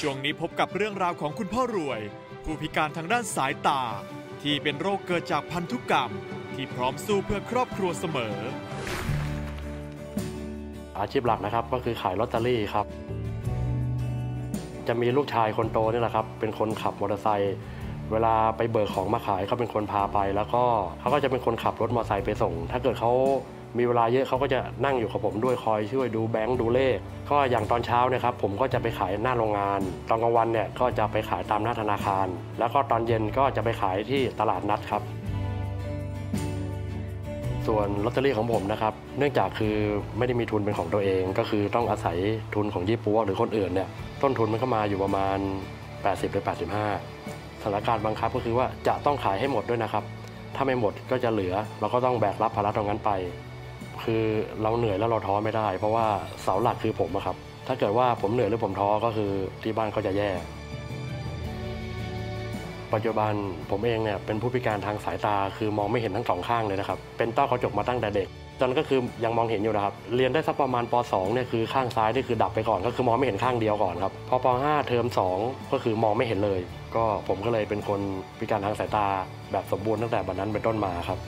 ช่วงนี้พบกับเรื่องราวของคุณพ่อรวย ผู้พิการทางด้านสายตา ที่เป็นโรคเกิดจากพันธุกรรม ที่พร้อมสู้เพื่อครอบครัวเสมอ อาชีพหลักนะครับก็คือขายลอตเตอรี่ครับ จะมีลูกชายคนโตนี่แหละครับ เป็นคนขับมอเตอร์ไซค์เวลาไปเบิกของมาขายเขาเป็นคนพาไป แล้วก็เขาก็จะเป็นคนขับรถมอเตอร์ไซค์ไปส่ง ถ้าเกิดเขา มีเวลาเยอะเขาก็จะนั่งอยู่กับผมด้วยคอยช่วยดูแบงค์ดูเลข ก็อย่างตอนเช้าเนะครับผมก็จะไปขายหน้าโรงงาน ตอนกลางวันเนี่ยก็จะไปขายตามหน้าธนาคาร แล้วก็ตอนเย็นก็จะไปขายที่ตลาดนัดครับส่วนลอตเตอรี่ของผมนะครับ เนื่องจากคือไม่ได้มีทุนเป็นของตัวเอง ก็คือต้องอาศัยทุนของยี่ปัวหรือคนอื่นเนี่ยต้นทุนมันก็มาอยู่ประมาณ 80หรือ85สถานการณ์บังคับก็คือว่าจะต้องขายให้หมดด้วยนะครับ ถ้าไม่หมดก็จะเหลือ เราก็ต้องแบกรับภาระตรงนั้นไป คือเราเหนื่อยแล้วเราท้อไม่ได้ เพราะว่าเสาหลักคือผมอะครับ ถ้าเกิดว่าผมเหนื่อยหรือผมท้อก็คือที่บ้านก็จะแย่ ปัจจุบันผมเองเนี่ยเป็นผู้พิการทางสายตาคือมองไม่เห็นทั้งสองข้างเลยนะครับ เป็นต้อกระจกมาตั้งแต่เด็กตอนนั้นก็คือยังมองเห็นอยู่นะครับ เรียนได้สักประมาณป .2 เนี่ยคือข้างซ้ายนี่คือดับไปก่อน ก็คือมองไม่เห็นข้างเดียวก่อนครับ พอป .5 เทอม 2 ก็คือมองไม่เห็นเลย ก็ผมก็เลยเป็นคนพิการทางสายตาแบบสมบูรณ์ตั้งแต่บันนั้นเป็นต้นมาครับ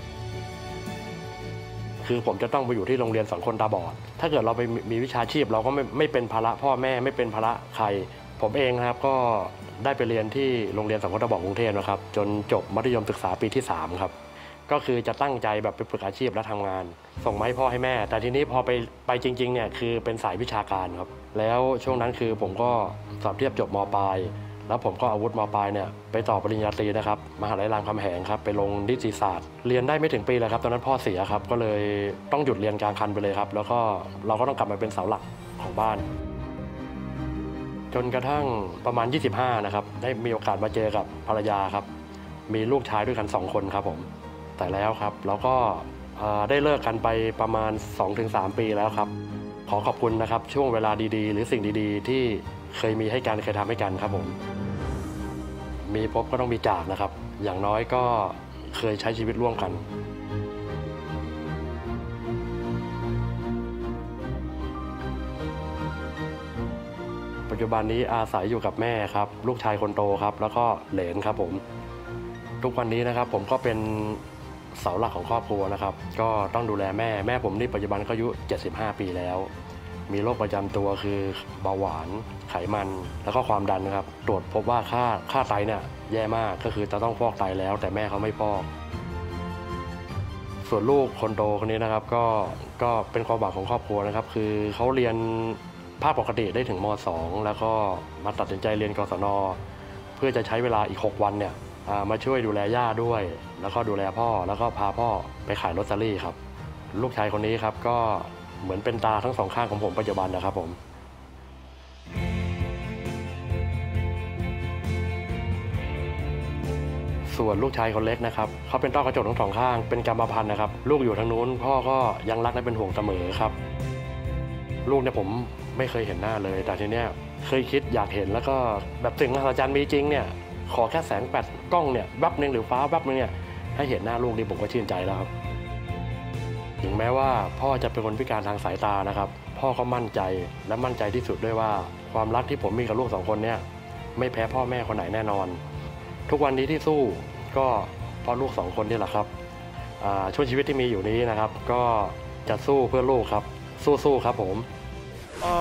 คือผมจะต้องไปอยู่ที่โรงเรียนสอนคนตาบอด ถ้าเกิดเราไปมีวิชาชีพเราก็ไม่ไม่เป็นภาระพ่อแม่ไม่เป็นภาระใคร ผมเองนะครับก็ได้ไปเรียนที่โรงเรียนสังคมตาบอดกรุงเทพนะครับ จนจบมัธยมศึกษาปีที่ 3 ครับ ก็คือจะตั้งใจแบบไปฝึกอาชีพและทำงาน ส่งมาให้พ่อให้แม่ แต่ทีนี้พอไปไปจริงๆเนี่ยคือเป็นสายวิชาการครับ แล้วช่วงนั้นคือผมก็สอบเทียบจบมปลาย แล้วผมก็อาวุธมปลายเนี่ยไปต่อปริญญาตรีนะครับมหาลัยรามคำแหงครับไปลงนิติศาสตร์ เรียนได้ไม่ถึงปีเลยครับตอนนั้นพ่อเสียครับก็เลยต้องหยุดเรียนกลางคันไปเลยครับแล้วก็เราก็ต้องกลับมาเป็นเสาหลักของบ้าน จนกระทั่งประมาณ 25 นะครับได้มีโอกาสมาเจอกับภรรยาครับ มีลูกชายด้วยกัน 2 คนครับผมแต่แล้วครับเราก็ได้เลิกกันไปประมาณ 2-3 ปีแล้วครับ ขอขอบคุณนะครับช่วงเวลาดีๆ หรือสิ่งดีๆ ที่เคยมีให้กันเคยทำให้กันครับผม มีพบก็ต้องมีจากนะครับ อย่างน้อยก็เคยใช้ชีวิตร่วมกันปัจจุบันนี้อาศัยอยู่กับแม่ครับ ลูกชายคนโตครับ แล้วก็เหลนครับผม ทุกวันนี้นะครับผมก็เป็นเสาหลักของครอบครัวนะครับ ก็ต้องดูแลแม่แม่ผมนี่ปัจจุบันก็อายุ 75 ปีแล้ว มีโรคประจำตัวคือเบาหวานไขมัน แล้วก็ความดันนะครับ ตรวจพบว่าค่าค่าไตเนี่ยแย่มากก็คือจะต้องฟอกไตแล้ว แต่แม่เขาไม่ฟอกส่วนลูกคนโตคนนี้นะครับก็ก็เป็นความหวังของครอบครัวนะครับ คือเขาเรียนภาคปกติได้ถึงม .2 แล้วก็มาตัดสินใจเรียนกศน เพื่อจะใช้เวลาอีก 6 วันเนี่ยมาช่วยดูแลย่าด้วย แล้วก็ดูแลพ่อแล้วก็พาพ่อไปขายลอตเตอรี่ครับ ลูกชายคนนี้ครับก็ เหมือนเป็นตาทั้งสองข้างของผมปัจจุบันนะครับผมส่วนลูกชายคนเล็กนะครับเขาเป็นต้อกระจกทั้งสองข้างเป็นกรรมพันธุ์นะครับ ลูกอยู่ทางนู้นพ่อก็ยังรักและเป็นห่วงเสมอครับ ลูกเนี่ยผมไม่เคยเห็นหน้าเลย แต่ทีเนี้ยเคยคิดอยากเห็นแล้วก็แบบสิ่งมหัศจรรย์มีจริงเนี่ยขอแค่แสงแปดกล้องเนี่ยแวบหนึ่งหรือฟ้าแวบหนึงเนี่ยให้เห็นหน้าลูกนี่ผมก็ชื่นใจแล้วครับ ถึงแม้ว่าพ่อจะเป็นคนพิการทางสายตานะครับ พ่อก็มั่นใจและมั่นใจที่สุดด้วยว่า ความรักที่ผมมีกับลูกสองคนเนี่ยไม่แพ้พ่อแม่คนไหนแน่นอน ทุกวันนี้ที่สู้ก็เพราะลูกสองคนนี่แหละครับอ่าช่วงชีวิตที่มีอยู่นี้นะครับ ก็จะสู้เพื่อลูกครับ สู้ๆครับผมเอ่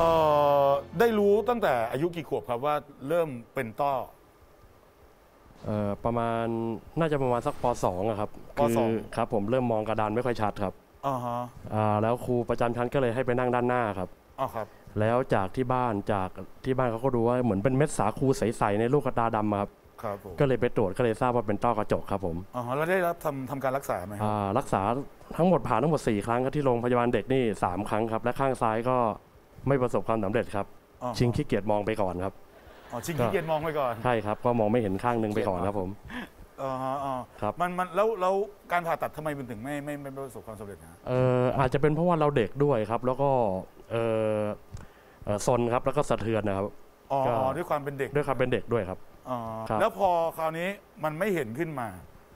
อได้รู้ตั้งแต่อายุกี่ขวบครับว่าเริ่มเป็นต้อเอ่อประมาณน่าจะประมาณสักป .2 อะครับปสองคือครับผมเริ่มมองกระดานไม่ค่อยชัดครับ อ่าฮะอ่าแล้วครูประจำชั้นก็เลยให้ไปนั่งด้านหน้าครับอ่าครับแล้วจากที่บ้านจากที่บ้านเขาก็ดูว่าเหมือนเป็นเม็ดสาคูใสๆในลูกกระตาดำอะครับ ครับผมก็เลยไปตรวจก็เลยทราบว่าเป็นต้อกระจกครับผมอ่าฮะแล้วได้รับทำทำการรักษาไหมครับอ่ารักษาทั้งหมดผ่านทั้งหมด 4 ครั้งครับที่โรงพยาบาลเด็กนี่ 3 ครั้งครับ และข้างซ้ายก็ไม่ประสบความสำเร็จครับอ่าฮะชิงขี้เกียจมองไปก่อนครับ อ๋อชิงขี้เกียจมองไปก่อน ใช่ครับ ก็มองไม่เห็นข้างหนึงไปก่อนครับผม อ่าฮะอ่าครับ มันมันแล้วแล้วการผ่าตัดทำไมมันถึงไม่ไม่ไม่ประสบความสำเร็จนะเอ่ออาจจะเป็นเพราะว่าเราเด็กด้วยครับ แล้วก็เอ่อเอ่อซนครับแล้วก็สะเทือนนะครับ อ๋อก็ ด้วยความเป็นเด็กด้วยความเป็นเด็กด้วยครับ อ๋อครับ แล้วพอคราวนี้มันไม่เห็นขึ้นมา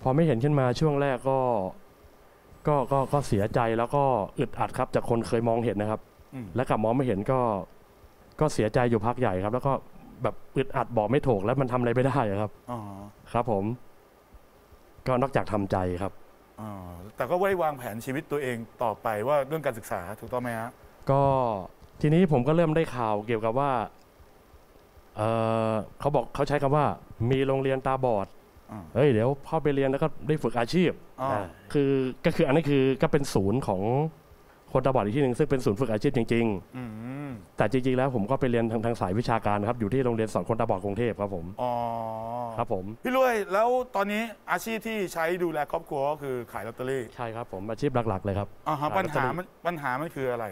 พอไม่เห็นขึ้นมาช่วงแรกก็ก็ก็ก็เสียใจแล้วก็อึดอัดครับ จากคนเคยมองเห็นนะครับ อืม และกลับมองไม่เห็นก็ ก็เสียใจอยู่พักใหญ่ครับ แล้วก็แบบอึดอัดบอกไม่ถูกแล้วมันทำอะไรไม่ได้อะครับ อ๋อครับผม ก็นอกจากทำใจครับอ๋อแต่ก็ไว้วางแผนชีวิตตัวเองต่อไปว่าเรื่องการศึกษาถูกต้องไหมฮะก็ทีนี้ผมก็เริ่มได้ข่าวเกี่ยวกับว่าเออเขาบอกเขาใช้คำว่า มีโรงเรียนตาบอดอ่าเฮ้ยเดี๋ยวพ่อไปเรียนแล้วก็ได้ฝึกอาชีพอ่าอ่าคือก็คืออันนี้คือก็เป็นศูนย์ของ คนตาบอดอีกที่หนึ่งซึ่งเป็นศูนย์ฝึกอาชีพจริงอืมๆแต่จริงๆแล้วผมก็ไปเรียนทางทางสายวิชาการนะครับอยู่ที่โรงเรียนสอนคนตาบอดกรุงเทพครับผมอ๋อครับผมพี่รวยแล้วตอนนี้อาชีพที่ใช้ดูแลครอบครัวก็คือขายลอตเตอรี่ใช่ครับผมอาชีพหลักๆเลยครับอ่าฮะขายปัญลอตเตอหารี่มันปัญหามันคืออะไร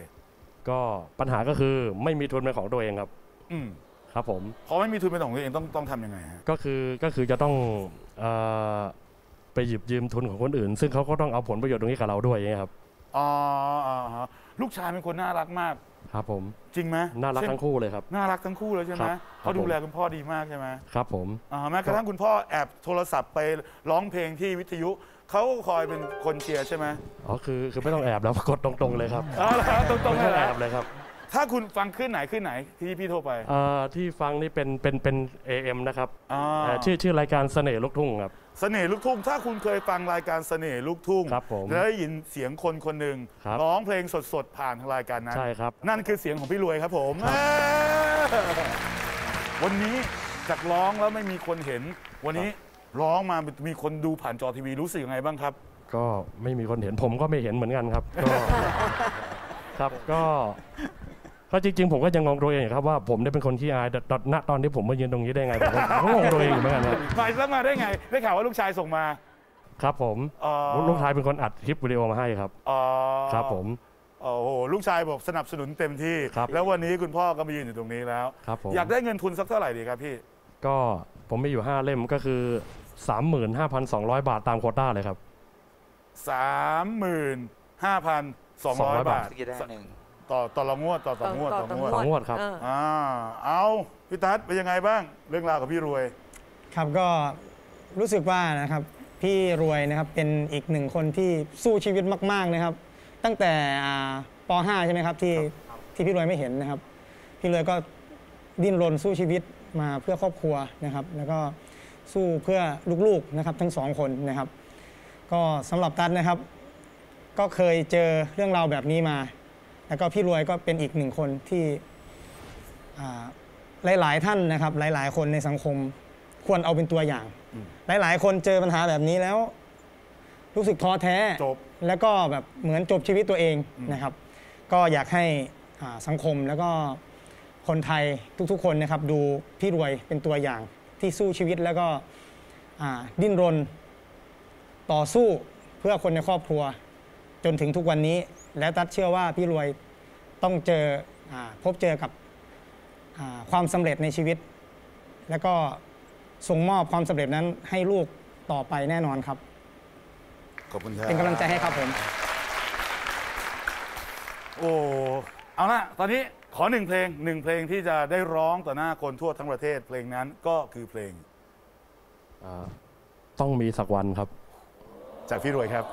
ก็ปัญหาก็คือไม่มีทุนเป็นของตัวเองครับ อืมครับผมพอไม่มีทุนเป็นของตัวเองต้องต้องทำยังไงฮะก็คือก็คือจะต้องเออไปหยิบยืมทุนของคนอื่น ซึ่งเขาก็ต้องเอาผลประโยชน์ตรงนี้กับเราด้วยอย่างเงี้ยครับ อ๋ออ่าฮะลูกชายเป็นคนน่ารักมาก ครับผม จริงไหมน่ารักใช่ทั้งคู่เลยครับ น่ารักทั้งคู่เลยใช่ไหมครับเขาดูครับผมแลคุณพ่อดีมากใช่ไหมครับผมอ่าแม้กระทั่งคุณพ่อแอบโทรศัพท์ไปร้องเพลงที่วิทยุเขาก็คอยเป็นคนเชียร์ใช่ไหมอ๋อคือคือไม่ต้องแอบแล้วกดตรงๆเลยครับอ๋อเหรอตรงๆไม่เลต้อยงเหรแออบเลยครับ ถ้าคุณฟังขึ้นไหนขึ้นไหนที่พี่โทรไปเอ่อที่ฟังนี่เป็นเป็นเป็น AM นะครับอ่าเอ่อชื่อชื่อรายการเสน่ห์ลูกทุ่งครับ เสน่ห์ลูกทุ่ง ถ้าคุณเคยฟังรายการเสน่ห์ลูกทุ่งครับผมแล้วได้ยินเสียงคนคนหนึ่งครับ ร้องเพลงสดๆผ่านทางรายการนั้น ใช่ครับ นั่นคือเสียงของพี่รวยครับผมเอ้ยวันนี้จากร้องแล้วไม่มีคนเห็น วันนี้ร้องมามีคนดูผ่านจอทีวีรู้สึกยังไงบ้างครับ ก็ไม่มีคนเห็นผมก็ไม่เห็นเหมือนกันครับ ก็ ครับก็ ก็จริงๆ ผมก็ยังงงตัวเองอยู่ครับว่าผมเนี่ยเป็นคนขี้อายแต่ตอนณตอนที่ผมมายืนตรงนี้ได้ไงผมก็งงตัวเองอยู่เหมือนกันครับหมายแล้วมาได้ไง ได้ข่าวว่าลูกชายส่งมา ครับผมอ๋อ ลูกชายเป็นคนอัดคลิปวิดีโอมาให้ครับ อ๋อครับผม โอ้โหลูกชายบอกสนับสนุนเต็มที่ ครับแล้ววันนี้คุณพ่อก็มายืนอยู่ตรงนี้แล้ว ครับผม อยากได้เงินทุนสักเท่าไหร่ดีครับพี่ ก็ผมมีอยู่ 5 เล่มก็คือ 35,200 บาทตามโควต้าเลยครับสามหมื่นห้าพันสองร้อย200 บาท สกีได้หนึ่ง ต่อต่อละงวดต่อต่องวดต่องวดต่องวดครับ เอออ่าเอาพี่ตั๊ดเป็นยังไงบ้าง เรื่องราวกับพี่รวย ครับก็รู้สึกว่านะครับพี่รวยนะครับเป็นอีกหนึ่งคนที่สู้ชีวิตมาก ๆนะครับ ตั้งแต่อ่าป .5 ใช่ไหมครับที่ที่พี่รวยไม่เห็นนะครับ พี่รวยก็ดิ้นรนสู้ชีวิตมาเพื่อครอบครัวนะครับ แล้วก็สู้เพื่อลูกๆนะครับทั้งสองคนนะครับ ก็สำหรับตันนะครับ ก็เคยเจอเรื่องราวแบบนี้มา แล้วก็พี่รวยก็เป็นอีกหนึ่งคนที่อ่าหลาย ๆ ท่านนะครับ หลาย ๆ คนในสังคมควรเอาเป็นตัวอย่าง หลาย ๆ คนเจอปัญหาแบบนี้แล้ว รู้สึกท้อแท้จบแล้วก็แบบเหมือนจบชีวิตตัวเองอืมนะครับ ก็อยากให้อ่าสังคมแล้วก็คนไทยทุก ๆ คนนะครับ ดูพี่รวยเป็นตัวอย่างที่สู้ชีวิตแล้วก็อ่าดิ้นรนต่อสู้เพื่อคนในครอบครัว จนถึงทุกวันนี้ และตัดเชื่อว่าพี่รวยต้องเจออาพบเจอกับอ่าความสำเร็จในชีวิต แล้วก็ส่งมอบความสำเร็จนั้นให้ลูกต่อไปแน่นอนครับ ขอบคุณครับ เป็นกำลังใจให้ครับผม โอ้ เอาละตอนนี้ขอหนึ่งเพลงหนึ่งเพลงที่จะได้ร้องต่อหน้าคนทั่วทั้งประเทศ เพลงนั้นก็คือเพลงอ่าต้องมีสักวันครับ จากพี่รวยครับ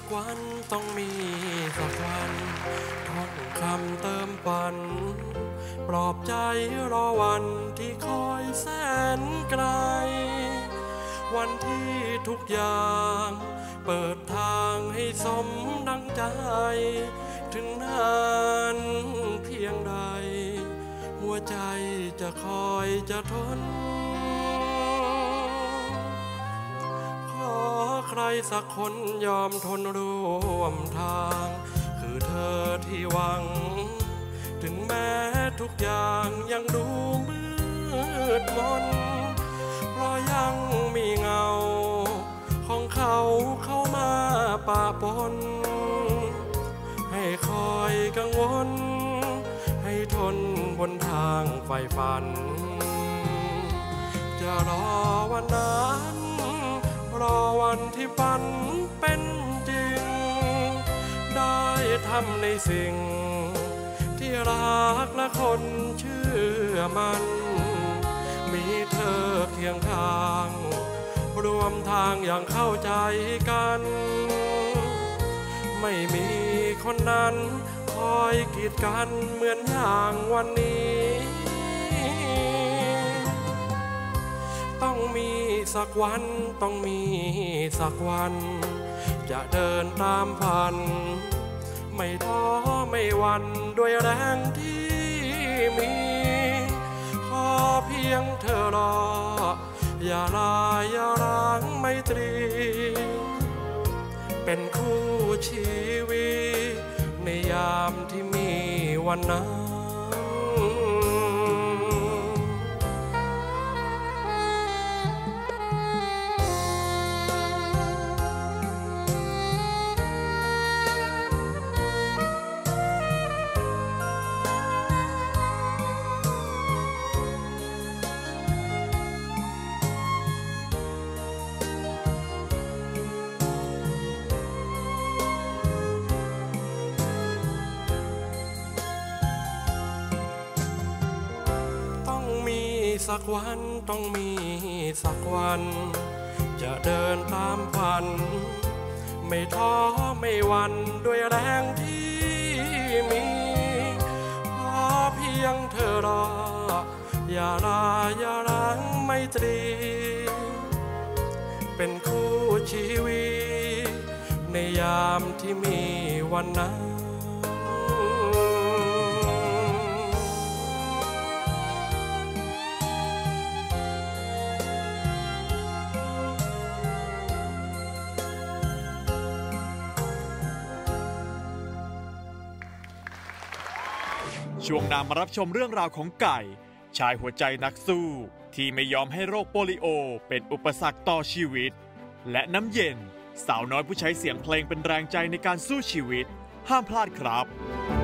สักวันต้องมีสักวันท่องคำเติมปัน ปลอบใจรอวันที่คอยแสนไกล วันที่ทุกอย่างเปิดทางให้สมดังใจ ถึงนานเพียงใด หัวใจจะคอยจะทน รสักคนยอมทนร่วมทาง คือเธอที่หวัง ถึงแม้ทุกอย่างยังดูมืดมน เพราะยังมีเงา ของเขาเข้ามาปะปน ให้คอยกังวล ให้ทนบนทางไฟฝัน จะรอวันนั้น รอวันที่ฝันเป็นจริง ได้ทำในสิ่ง ที่รักและคนเชื่อมัน มีเธอเคียงข้าง รวมทางอย่างเข้าใจกัน ไม่มีคนนั้นคอยกีดกันเหมือนอย่างวันนี้ ต้องมีสักวันต้องมีสักวัน จะเดินตามพัน ไม่ท้อไม่หวันด้วยแรงที่มี ขอเพียงเธอรอ อย่าลาอย่าร้างไม่ตรี เป็นคู่ชีวิต ในยามที่มีวันนั้น สักวันต้องมีสักวัน จะเดินตามฝัน ไม่ท้อไม่หวันด้วยแรงที่มีขอเพียงเธอรอ อย่าลาอย่าร้างไม่ตรี เป็นคู่ชีวิต ในยามที่มีวันนั้น ช่วงหนามารับชมเรื่องราวของไก่ ชายหัวใจนักสู้ ที่ไม่ยอมให้โรคโปลิโอ เป็นอุปสรรคต่อชีวิต และน้ำเย็น สาวน้อยผู้ใช้เสียงเพลงเป็นแรงใจในการสู้ชีวิต ห้ามพลาดครับ